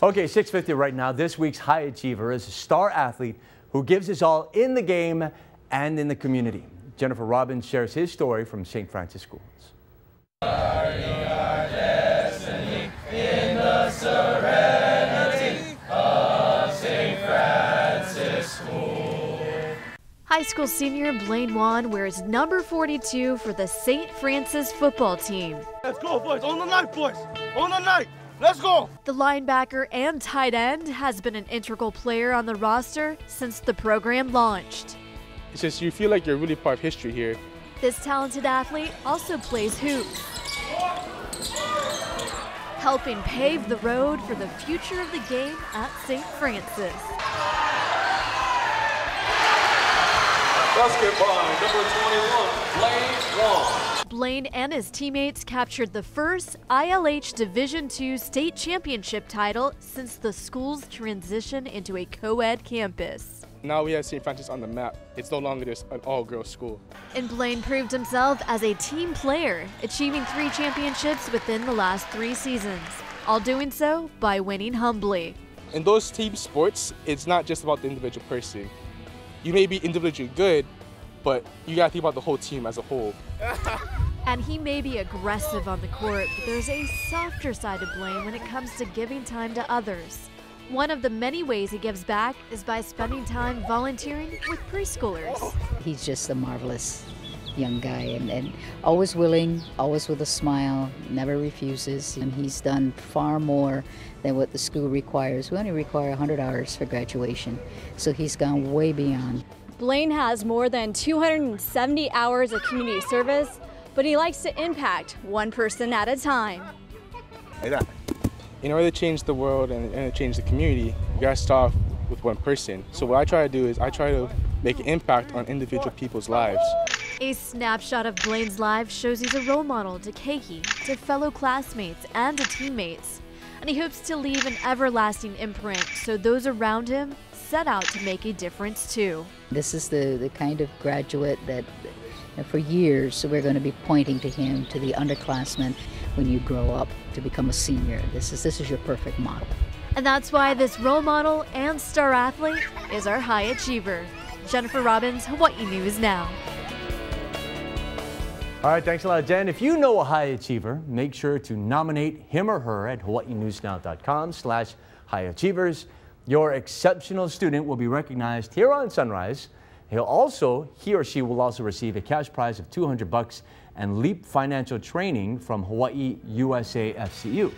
Okay, 650 right now. This week's high achiever is a star athlete who gives his all in the game and in the community. Jennifer Robbins shares his story from St. Francis Schools. High school senior Blayne Won wears number 42 for the St. Francis football team. Let's go, boys. On the night, boys. On the night. Let's go. The linebacker and tight end has been an integral player on the roster since the program launched. It's just you feel like you're really part of history here. This talented athlete also plays hoops, helping pave the road for the future of the game at St. Francis. Basketball, number 21, Blayne Won. Blayne and his teammates captured the first ILH Division II state championship title since the school's transition into a co-ed campus. Now we have St. Francis on the map. It's no longer just an all-girls school. And Blayne proved himself as a team player, achieving three championships within the last three seasons, all doing so by winning humbly. In those team sports, it's not just about the individual person. You may be individually good, but you gotta think about the whole team as a whole. And he may be aggressive on the court, but there's a softer side to Blayne when it comes to giving time to others. One of the many ways he gives back is by spending time volunteering with preschoolers. He's just a marvelous young guy and, and always willing, always with a smile, never refuses. And he's done far more than what the school requires. We only require 100 hours for graduation, so he's gone way beyond. Blayne has more than 270 hours of community service, but he likes to impact one person at a time. In order to change the world and, and change the community, you gotta start off with one person. So what I try to do is I try to make an impact on individual people's lives. A snapshot of Blayne's life shows he's a role model to Keiki, to fellow classmates, and to teammates. And he hopes to leave an everlasting imprint so those around him set out to make a difference too. This is the, the kind of graduate that for years we're going to be pointing to him, to the underclassmen when you grow up to become a senior. This is, this is your perfect model. And that's why this role model and star athlete is our high achiever. Jennifer Robbins, Hawaii News Now. All right, thanks a lot, Jen. If you know a high achiever, make sure to nominate him or her at hawaiinewsnow.com slash high achievers. Your exceptional student will be recognized here on Sunrise. He'll also, he or she will also receive a cash prize of 200 bucks and LEAP financial training from Hawaii USA FCU.